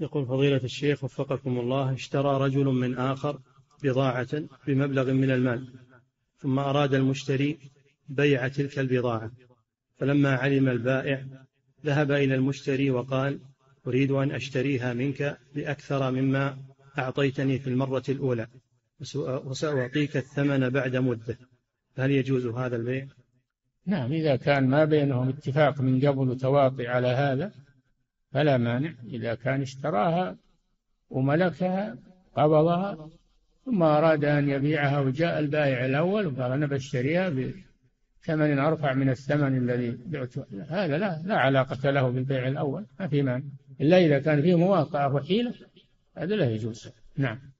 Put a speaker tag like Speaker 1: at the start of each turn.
Speaker 1: يقول فضيلة الشيخ وفقكم الله اشترى رجل من آخر بضاعة بمبلغ من المال ثم أراد المشتري بيع تلك البضاعة فلما علم البائع ذهب إلى المشتري وقال أريد أن أشتريها منك بأكثر مما أعطيتني في المرة الأولى وسأعطيك الثمن بعد مدة هل يجوز هذا البيع؟
Speaker 2: نعم إذا كان ما بينهم اتفاق من قبل وتواطي على هذا فلا مانع إذا كان اشتراها وملكها قبضها ثم أراد أن يبيعها وجاء البائع الأول وقال أنا بشتريها بثمن أرفع من الثمن الذي بعته. هذا لا لا علاقة له بالبيع الأول ما في مانع. إلا إذا كان فيه مواقعة وحيلة هذا لا يجوز. نعم.